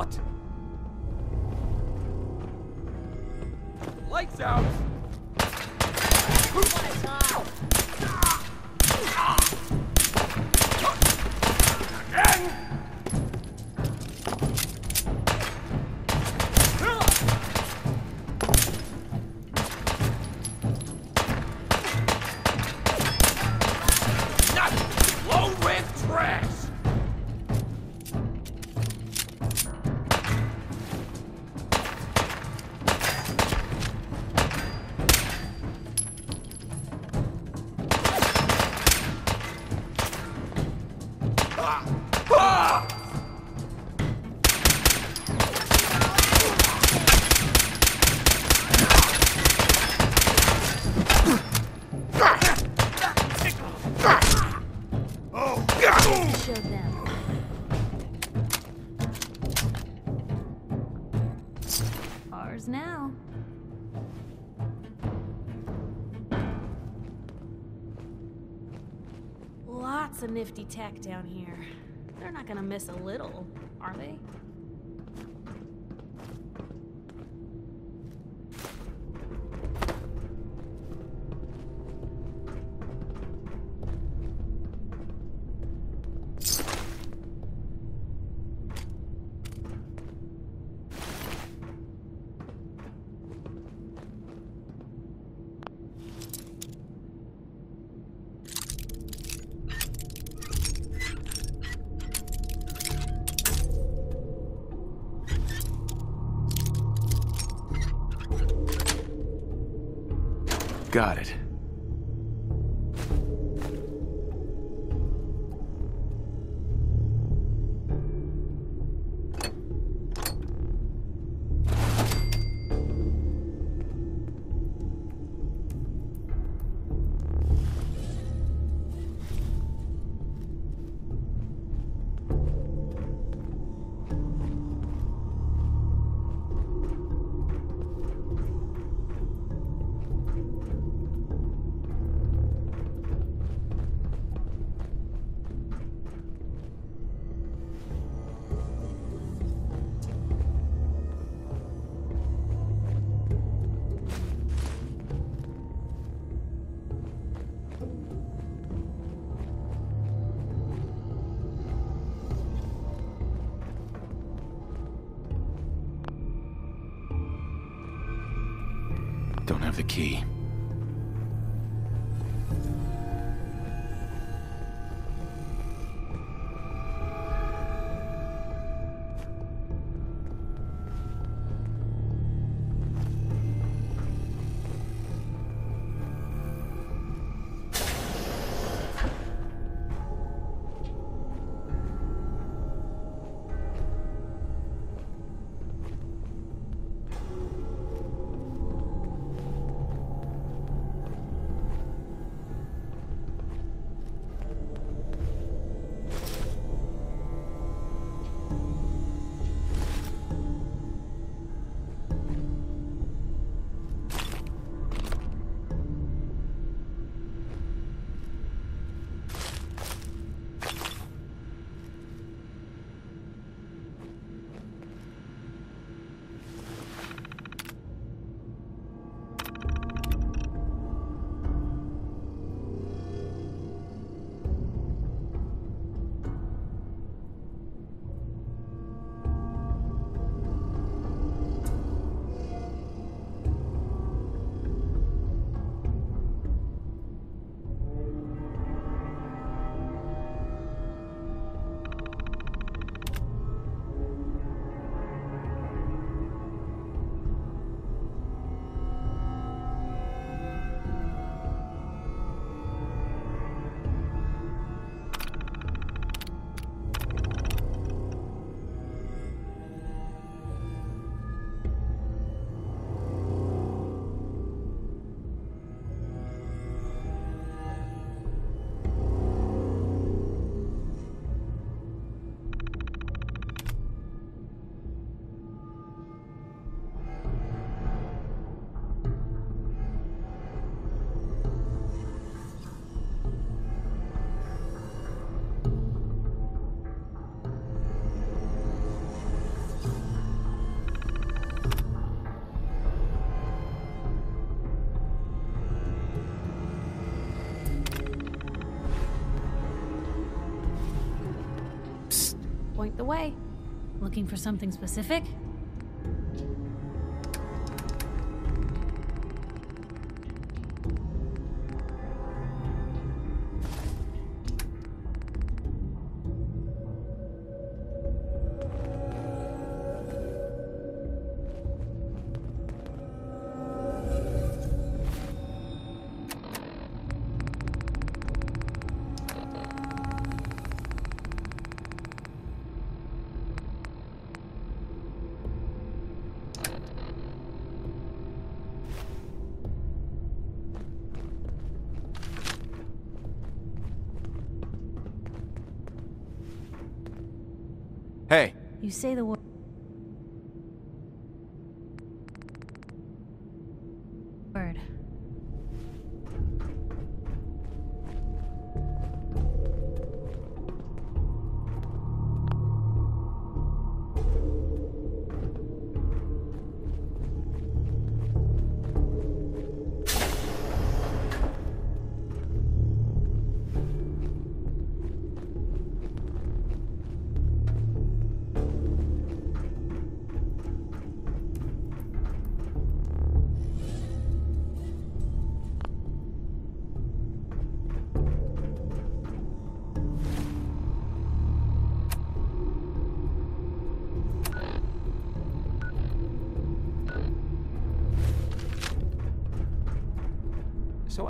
What? Lights out! What a time! Ah! Show them. Ours now. Lots of nifty tech down here. They're not gonna miss a little, are they? Got it. Don't have the key. The way. Looking for something specific? You say the word. Word.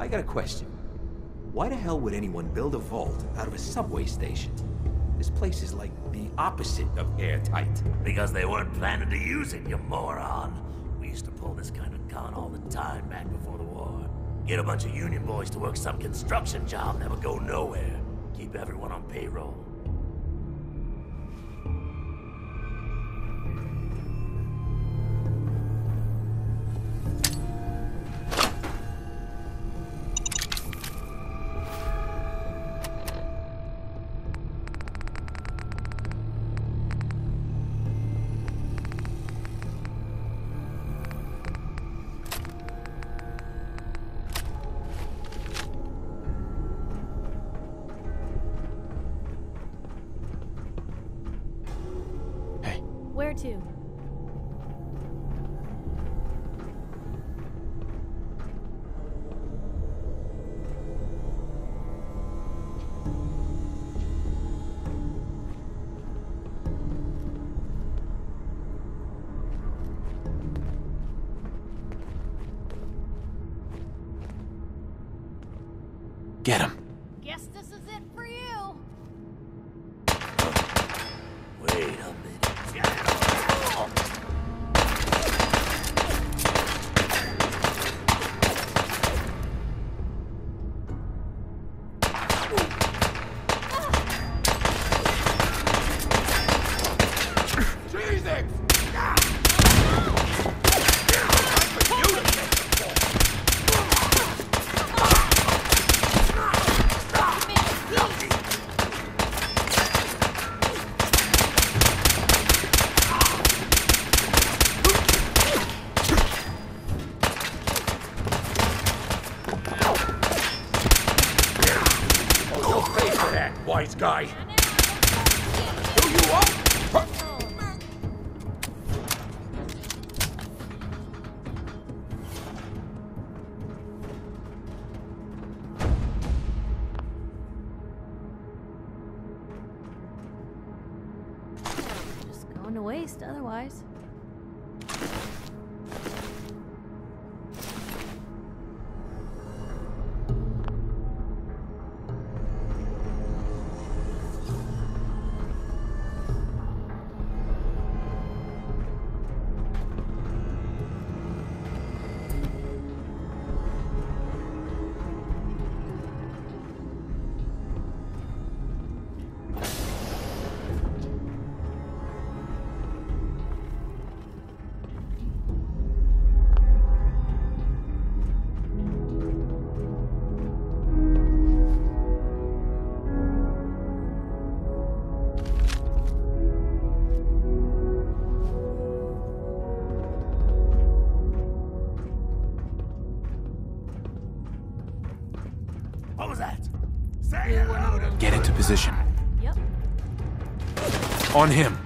I got a question. Why the hell would anyone build a vault out of a subway station? This place is like the opposite of airtight. Because they weren't planning to use it, you moron. We used to pull this kind of con all the time back before the war. Get a bunch of union boys to work some construction job that would go nowhere. Keep everyone on payroll. Where to? get him. That, wise guy. You? On him.